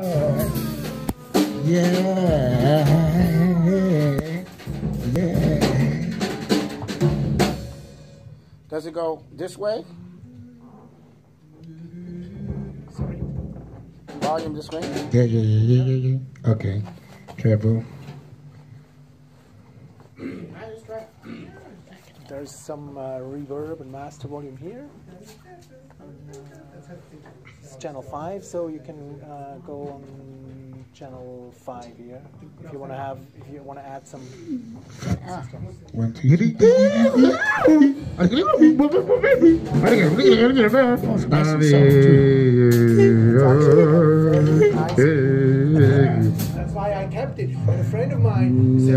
Yeah. Yeah. Does it go this way? Sorry. Volume this way? Yeah, yeah, yeah, yeah, yeah. Okay. Careful. There's some uh, reverb and master volume here. It's channel 5, so you can uh, go on channel 5 here if you want to have if you want to add some One, two, three. That's why I kept it. And a friend of mine said,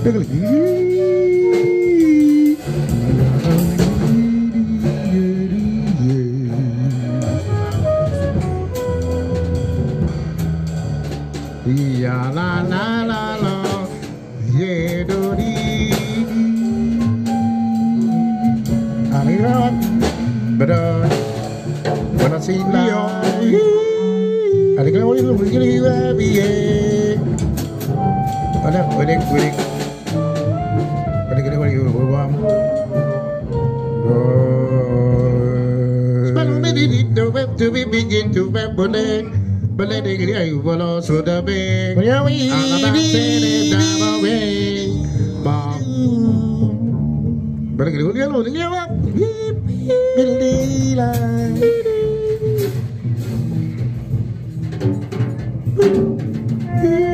Ya la la la la, yeah do di. Arriba, pero bueno si la. Ada kena boleh boleh juga biye. Ada boleh boleh. to be begin to babble. But let it go for us with the big. We are sailing down away. Bob. But it will get on the give up. Beep.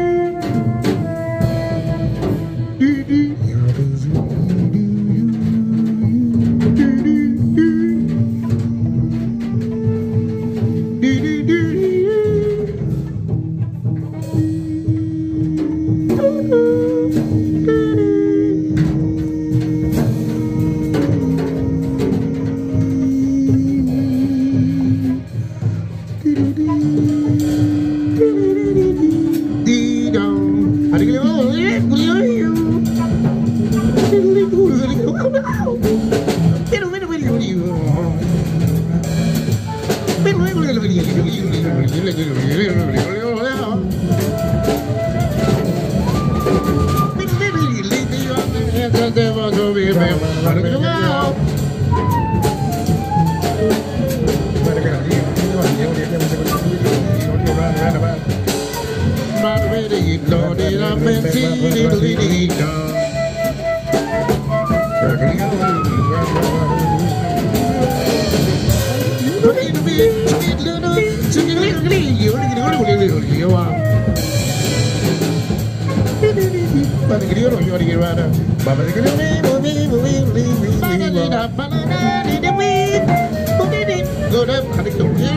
Good up, I think you're I.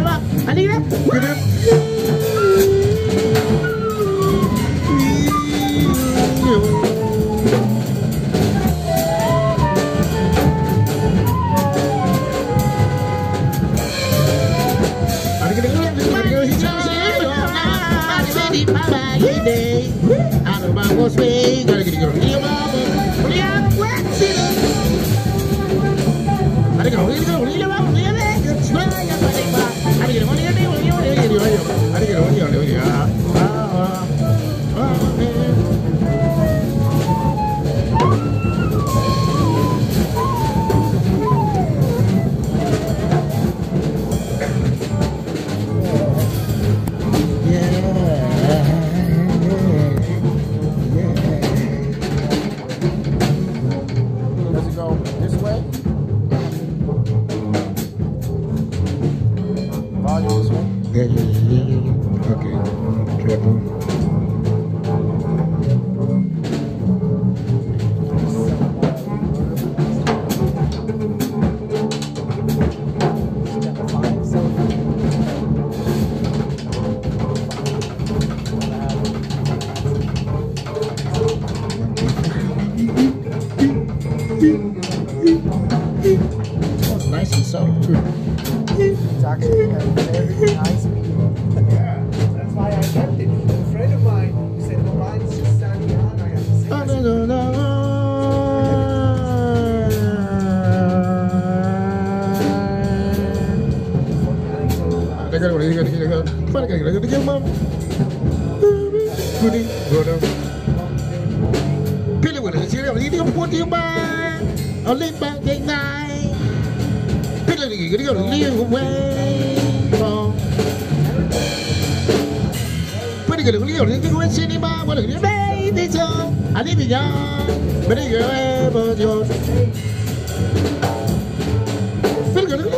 legal, legal, legal. Oh, nice and subtle too. It's actually a very nice video. Yeah, that's why I kept it. A friend of mine said, "Well, mine's just standing on. I have to sing." Ah, I no, said, no, no. Đây cái này, cái này, cái này, bắt cái này, cái này, mom. Good, good. Bang. Oleh bang yang naik. Pilih lagi, dia kalau liu away. Baby so. Ani dia, beri dia bojo. Pilih kalau liu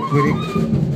berik. Ada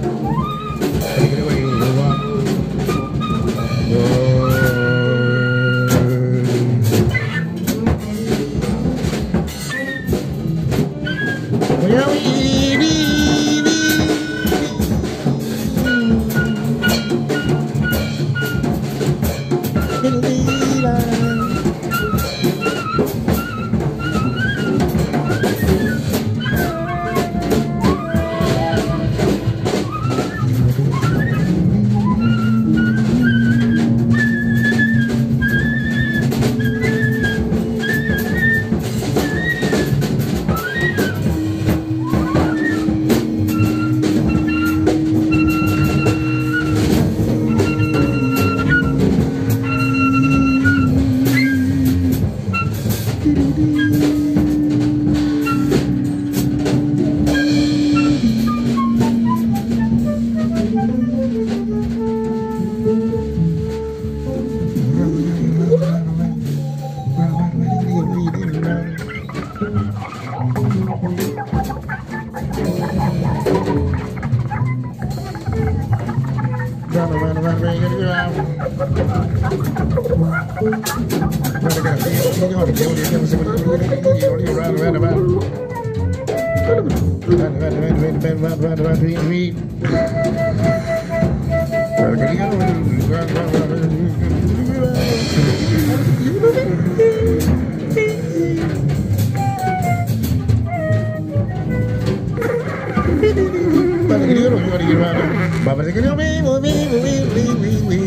Get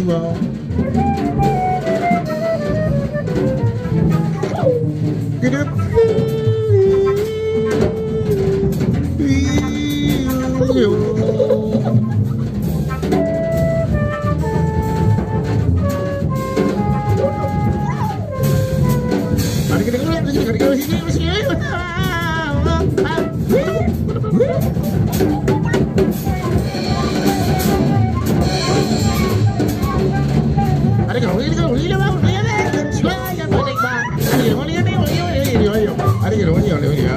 up. 我离了吧，我离了呗，出来也没地方。我离了呗，我离了也没地方，哪里去了？我女儿，我女儿，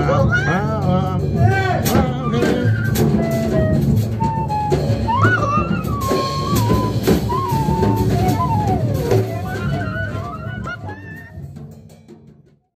啊啊！